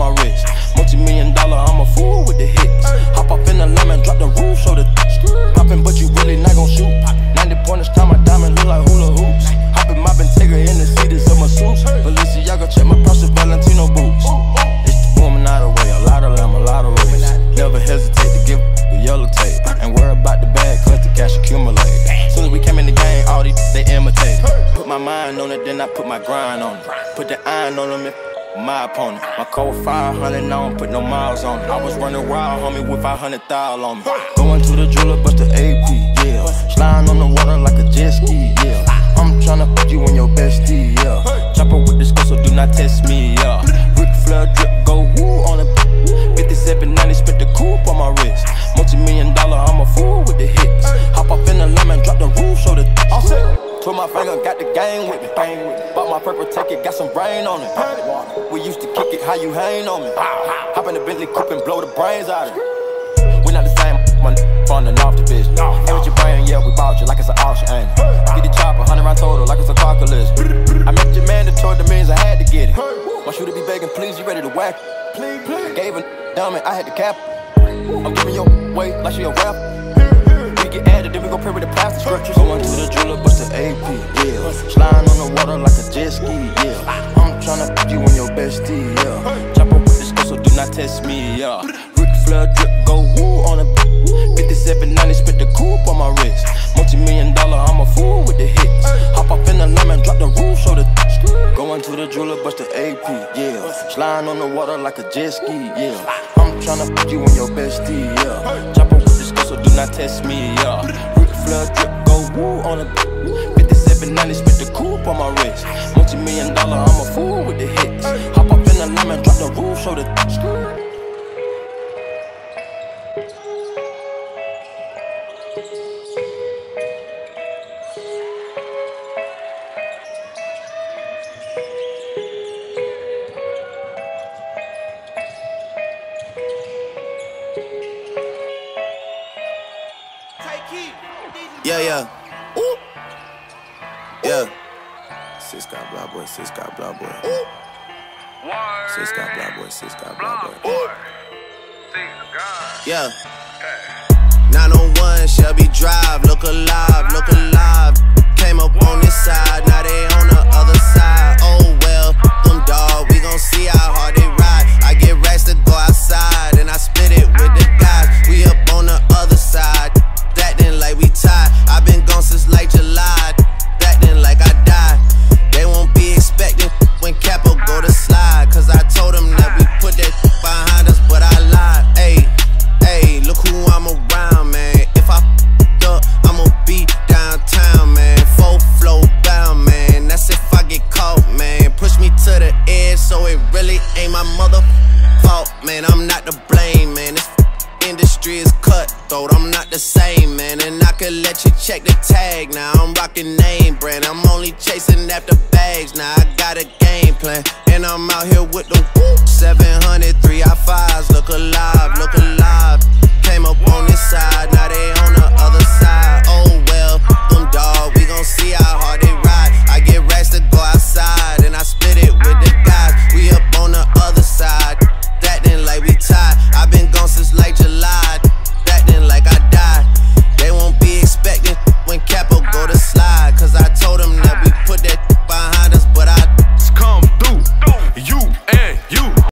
my wrist. Multi million dollar, I'm a fool with the hits. Hop up in the lemon, drop the roof, show the poppin', but you really not gon' shoot. 90 pointers, time my diamond look like hula hoops. Hoppin', moppin', Tigger in the seats of my suits. Balenciaga, check my purse, Valentino boots. It's the woman out of way, a lot of them, a lot of race. Never hesitate to give the yellow tape. Ain't worry about the bag, cause the cash accumulate. Soon as we came in the game, all these, they imitate. Put my mind on it, then I put my grind on it. Put the iron on them my opponent. My code 500, I don't put no miles on it. I was running wild, homie, with 500 thou on me. Going to the jeweler, bust the AP, yeah. Sliding on the water like a jet ski, yeah. I'm tryna fuck you and your bestie, yeah. Chopper with this girl, so do not test me, yeah. Ric Flair drip, go woo on a 5790, spent the coupe on my wrist. Multi million dollar, I'm a fool with the hits. Hop up in the lemon, drop the roof, show the. All set. Put my finger, got the gang with me. Bought my purple ticket, got some brain on it. We used to kick it, how you hang on me? Hop in the Bentley coupe and blow the brains out of it. We not the same, my from the North Division. Hey, with your brain, yeah, we bought you like it's an auction, ain't it? Get the chopper, 100 round total, like it's a car collision. I met your man that means I had to get it. My shooter be begging, please, you ready to whack? Please, I gave a dummy, I had to cap. I'm giving your weight like she a rap. We get added, then we go pray with the bestie, up with this girl, so do not test me, yeah. Ric Flair drip, go woo on a 5790, spent the coupe on my wrist. Multi million dollar, I'm a fool with the hits. Hop up in the lemon, drop the roof, show the. Going to the jeweler, bust the AP, yeah. Sliding on the water like a jet ski, yeah. I'm tryna put you and your bestie, yeah. Chopper with this girl, so do not test me, yeah. Ric Flair drip, go woo on a 5790, spent the coupe on my wrist. Multi million dollar, I'm a fool with the hits. Hop up the lemon, drop the roof, show the. Yeah, yeah. Ooh. Yeah. Sis got blah boy, sis got blah boy. Sis got blah boy, sis got blah boy. Yeah. 901 Shelby Drive, look alive. is cutthroat. I'm not the same, man, and I could let you check the tag. Now I'm rocking name brand. I'm only chasing after bags. Now I got a game plan, and I'm out here with the whoop. 700, 3 I5s. Look alive, look alive. Came up on this side, now they on